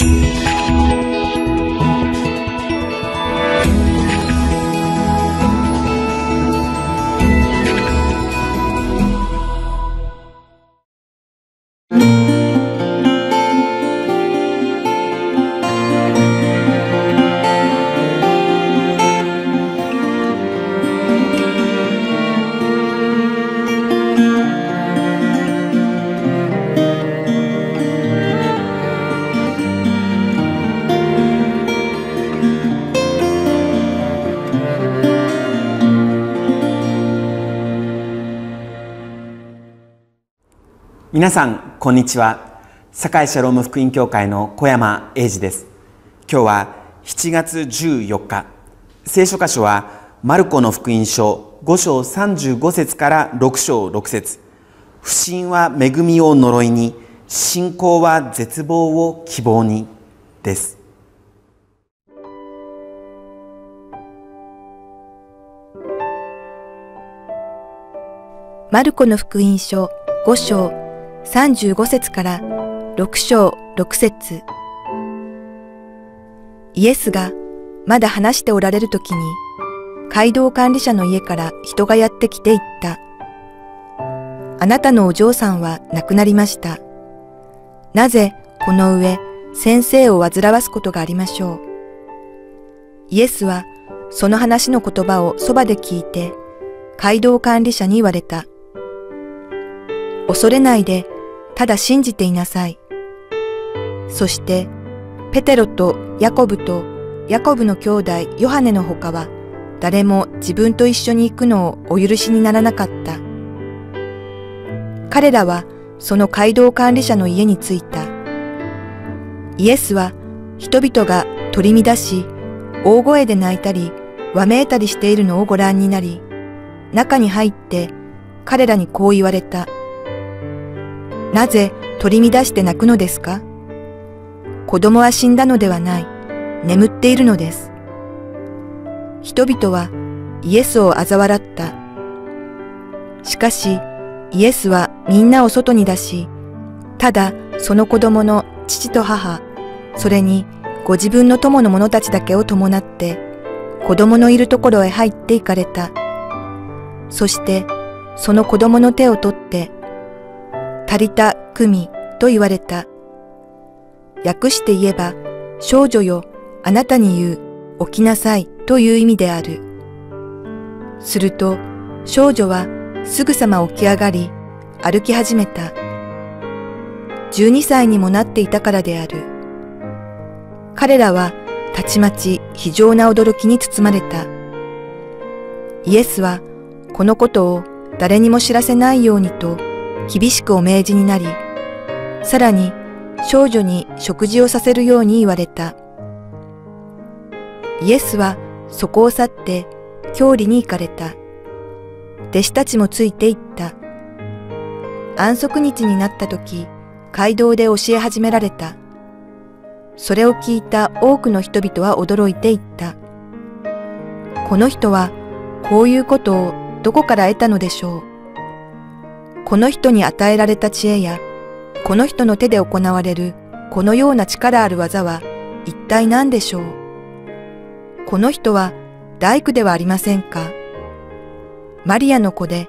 You. 皆さんこんにちは。堺シャローム福音教会の小山英二です。今日は7月14日。聖書箇所はマルコの福音書5章35節から6章6節。不信は恵みを呪いに信仰は絶望を希望にです。マルコの福音書5章35節から6章6節イエスがまだ話しておられる時に街道管理者の家から人がやってきて言った。あなたのお嬢さんは亡くなりました。なぜこの上先生を煩わすことがありましょう。イエスはその話の言葉をそばで聞いて街道管理者に言われた。恐れないでただ信じていなさい。そして、ペテロとヤコブとヤコブの兄弟ヨハネの他は誰も自分と一緒に行くのをお許しにならなかった。彼らはその街道管理者の家に着いた。イエスは人々が取り乱し、大声で泣いたり、わめいたりしているのをご覧になり、中に入って彼らにこう言われた。なぜ取り乱して泣くのですか？子供は死んだのではない。眠っているのです。人々はイエスを嘲笑った。しかし、イエスはみんなを外に出し、ただその子供の父と母、それにご自分の友の者たちだけを伴って、子供のいるところへ入って行かれた。そして、その子供の手を取って足りた組と言われた。訳して言えば、少女よ、あなたに言う、起きなさいという意味である。すると、少女はすぐさま起き上がり、歩き始めた。12歳にもなっていたからである。彼らはたちまち非常な驚きに包まれた。イエスはこのことを誰にも知らせないようにと厳しくお命じになり、さらに少女に食事をさせるように言われた。イエスはそこを去って郷里に行かれた。弟子たちもついて行った。安息日になった時、街道で教え始められた。それを聞いた多くの人々は驚いていった。この人はこういうことをどこから得たのでしょう。この人に与えられた知恵や、この人の手で行われるこのような力ある技は一体何でしょう？この人は大工ではありませんか？マリアの子で、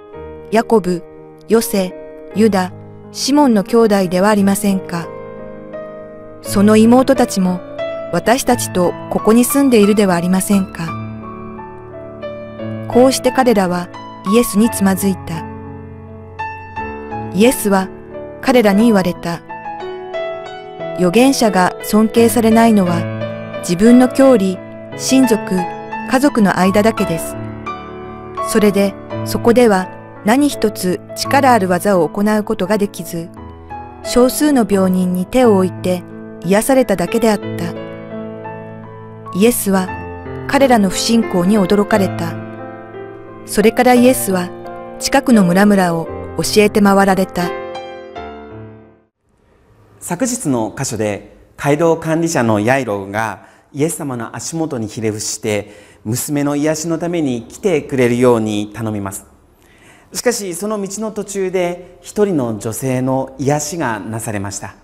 ヤコブ、ヨセ、ユダ、シモンの兄弟ではありませんか？その妹たちも私たちとここに住んでいるではありませんか？こうして彼らはイエスにつまずいた。イエスは彼らに言われた。預言者が尊敬されないのは自分の郷里、親族、家族の間だけです。それでそこでは何一つ力ある技を行うことができず、少数の病人に手を置いて癒されただけであった。イエスは彼らの不信仰に驚かれた。それからイエスは近くの村々を教えて回られた。昨日の箇所で街道管理者のヤイロがイエス様の足元にひれ伏して娘の癒しのために来てくれるように頼みます。しかしその道の途中で一人の女性の癒しがなされました。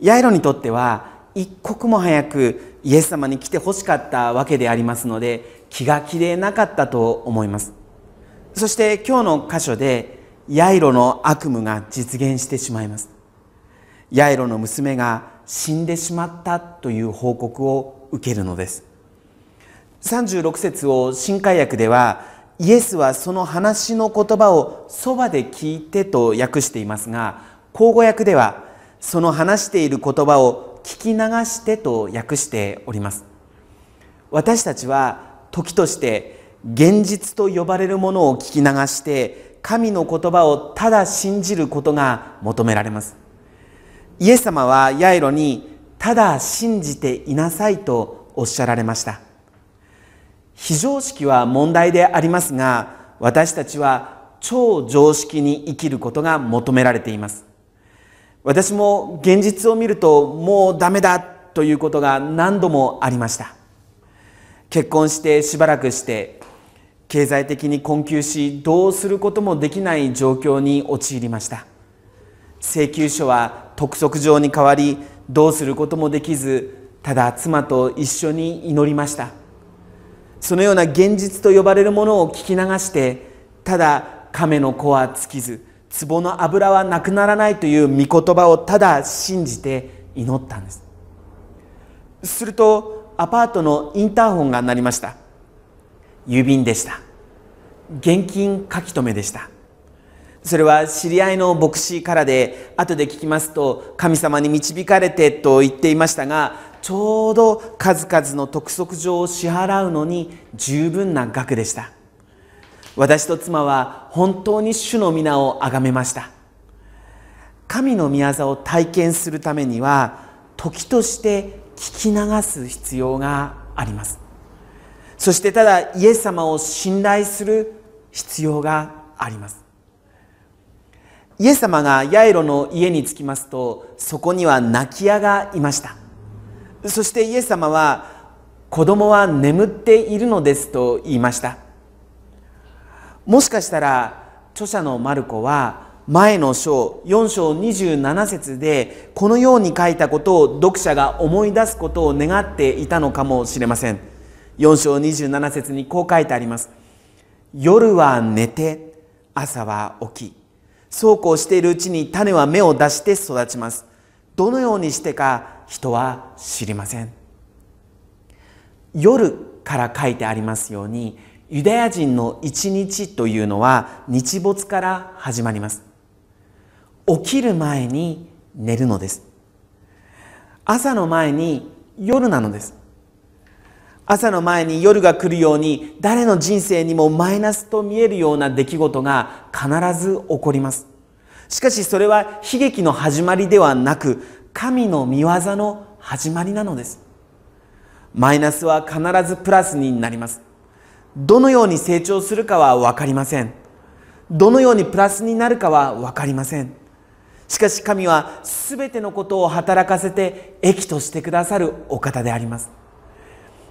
ヤイロにとっては一刻も早くイエス様に来てほしかったわけでありますので気が気でなかったと思います。そして今日の箇所でヤイロの悪夢が実現してしまいます。ヤイロの娘が死んでしまったという報告を受けるのです。36節を新海訳ではイエスはその話の言葉をそばで聞いてと訳していますが口語訳ではその話している言葉を聞き流してと訳しております。私たちは時として現実と呼ばれるものを聞き流して神の言葉をただ信じることが求められます。イエス様はヤイロにただ信じていなさいとおっしゃられました。非常識は問題でありますが私たちは超常識に生きることが求められています。私も現実を見るともうダメだということが何度もありました。結婚してしばらくして経済的に困窮しどうすることもできない状況に陥りました。請求書は督促状に変わりどうすることもできずただ妻と一緒に祈りました。そのような現実と呼ばれるものを聞き流してただ亀の子は尽きず壺の油はなくならないという御言葉をただ信じて祈ったんです。するとアパートのインターホンが鳴りました。郵便でした。現金書き留めでした。それは知り合いの牧師からで後で聞きますと神様に導かれてと言っていましたがちょうど数々の督促状を支払うのに十分な額でした。私と妻は本当に主の皆を崇めました。神の御業を体験するためには時として聞き流す必要があります。そしてただイエス様を信頼する必要があります。イエス様がヤイロの家に着きますとそこには泣き屋がいました。そしてイエス様は子供は眠っているのですと言いました。もしかしたら著者のマルコは前の章4章27節でこのように書いたことを読者が思い出すことを願っていたのかもしれません。4章27節にこう書いてあります。夜は寝て朝は起き。そうこうしているうちに種は芽を出して育ちます。どのようにしてか人は知りません。夜から書いてありますようにユダヤ人の一日というのは日没から始まります。起きる前に寝るのです。朝の前に夜なのです。朝の前に夜が来るように誰の人生にもマイナスと見えるような出来事が必ず起こります。しかしそれは悲劇の始まりではなく神の御業の始まりなのです。マイナスは必ずプラスになります。どのように成長するかは分かりません。どのようにプラスになるかは分かりません。しかし神は全てのことを働かせて益としてくださるお方であります。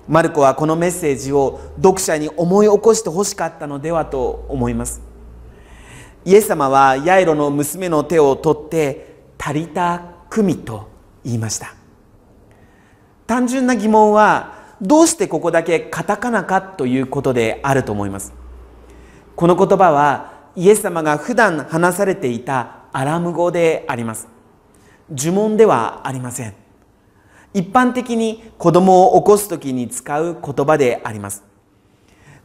マルコはこのメッセージを読者に思い起こしてほしかったのではと思います。イエス様はヤイロの娘の手を取って足りた組と言いました。単純な疑問はどうしてここだけカタカナかということであると思います。この言葉はイエス様が普段話されていたアラム語であります。呪文ではありません。一般的に子供を起こす時に使う言葉であります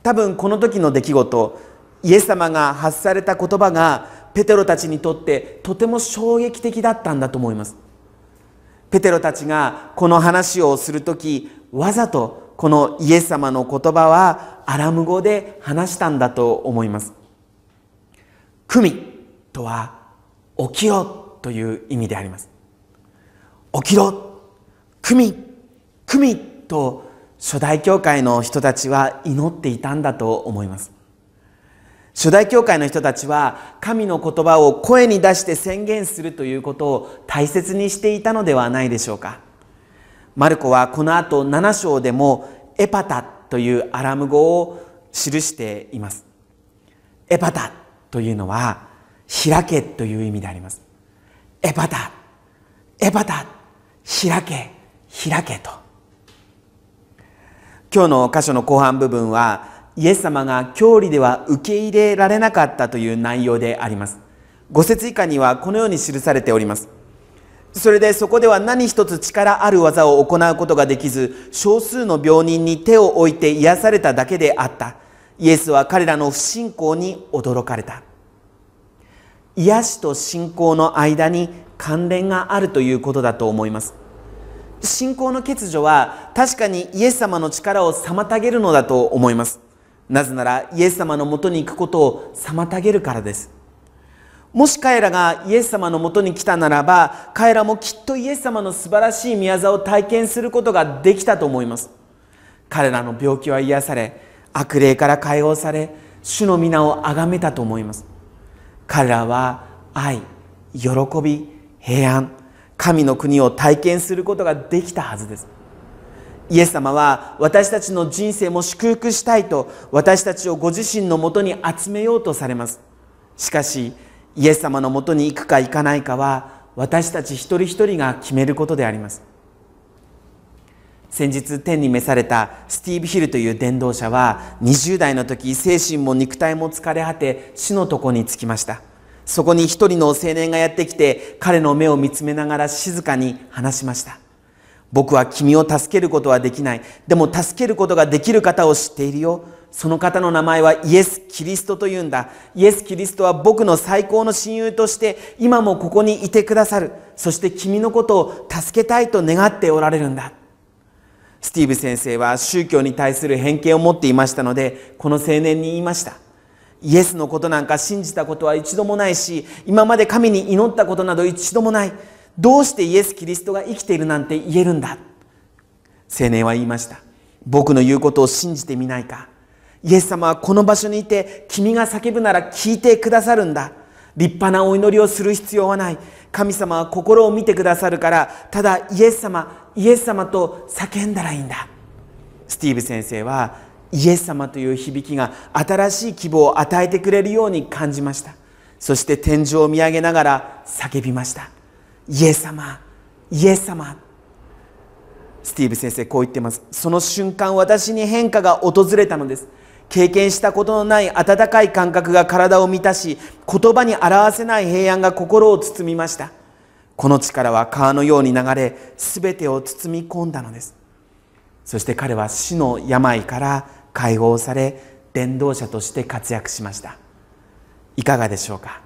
多分この時の出来事イエス様が発された言葉がペテロたちにとってとても衝撃的だったんだと思いますペテロたちがこの話をする時わざとこのイエス様の言葉はアラム語で話したんだと思います。組とは起きろという意味であります。起きろ組組と初代教会の人たちは祈っていたんだと思います。初代教会の人たちは神の言葉を声に出して宣言するということを大切にしていたのではないでしょうか。マルコはこの後7章でもエパタというアラム語を記しています。エパタというのは開けという意味であります。エパタ、エパタ、開け、開けと。今日の箇所の後半部分はイエス様が教理では受け入れられなかったという内容であります。5節以下にはこのように記されております。それでそこでは何一つ力ある技を行うことができず少数の病人に手を置いて癒されただけであった。イエスは彼らの不信仰に驚かれた。癒しと信仰の間に関連があるということだと思います。信仰の欠如は確かにイエス様の力を妨げるのだと思います。なぜならイエス様のもとに行くことを妨げるからです。もし彼らがイエス様のもとに来たならば彼らもきっとイエス様の素晴らしい宮沢を体験することができたと思います。彼らの病気は癒され悪霊から解放され主の皆を崇めたと思います。彼らは愛喜び平安神の国を体験することができたはずです。イエス様は私たちの人生も祝福したいと私たちをご自身のもとに集めようとされます。しかしイエス様のもとに行くか行かないかは私たち一人一人が決めることであります。先日天に召されたスティーブ・ヒルという伝道者は20代の時精神も肉体も疲れ果て死の床に着きました。そこに一人の青年がやってきて彼の目を見つめながら静かに話しました僕は君を助けることはできないでも助けることができる方を知っているよその方の名前はイエス・キリストというんだ。イエス・キリストは僕の最高の親友として今もここにいてくださる。そして君のことを助けたいと願っておられるんだ。スティーブ先生は宗教に対する偏見を持っていましたので、この青年に言いました。イエスのことなんか信じたことは一度もないし、今まで神に祈ったことなど一度もない。どうしてイエス・キリストが生きているなんて言えるんだ？青年は言いました。僕の言うことを信じてみないか。イエス様はこの場所にいて君が叫ぶなら聞いてくださるんだ立派なお祈りをする必要はない神様は心を見てくださるからただイエス様イエス様と叫んだらいいんだスティーブ先生はイエス様という響きが新しい希望を与えてくれるように感じました。そして天井を見上げながら叫びました。イエス様イエス様。スティーブ先生こう言ってます。その瞬間私に変化が訪れたのです。経験したことのない温かい感覚が体を満たし言葉に表せない平安が心を包みました。この力は川のように流れ全てを包み込んだのです。そして彼は死の病から解放され伝道者として活躍しました。いかがでしょうか？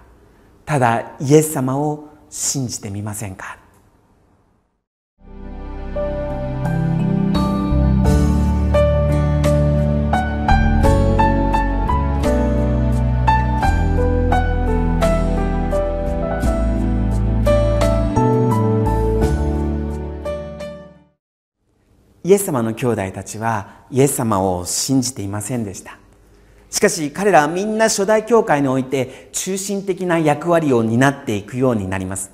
ただイエス様を信じてみませんか？イエス様の兄弟たちはイエス様を信じていませんでした。しかし彼らはみんな初代教会において中心的な役割を担っていくようになります。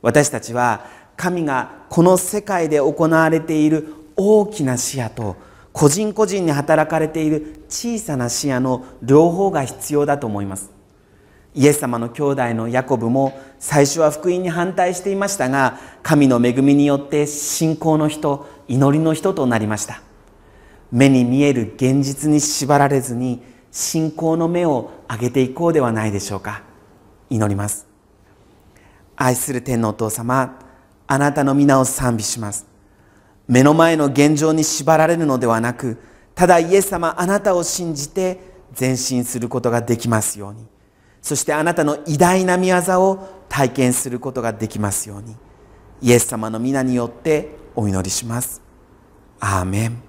私たちは神がこの世界で行われている大きな視野と個人個人に働かれている小さな視野の両方が必要だと思います。イエス様の兄弟のヤコブも最初は福音に反対していましたが神の恵みによって信仰の人祈りの人となりました。目に見える現実に縛られずに信仰の目を上げていこうではないでしょうか。祈ります。愛する天のお父様あなたの皆を賛美します。目の前の現状に縛られるのではなくただイエス様あなたを信じて前進することができますように。そしてあなたの偉大な御業を体験することができますようにイエス様の皆によってお祈りします。アーメン